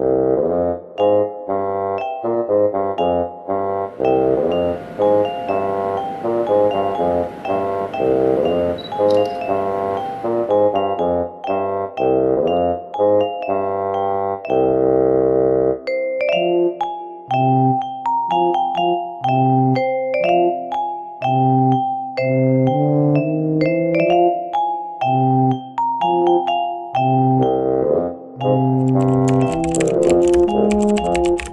Thank mm -hmm. you. Música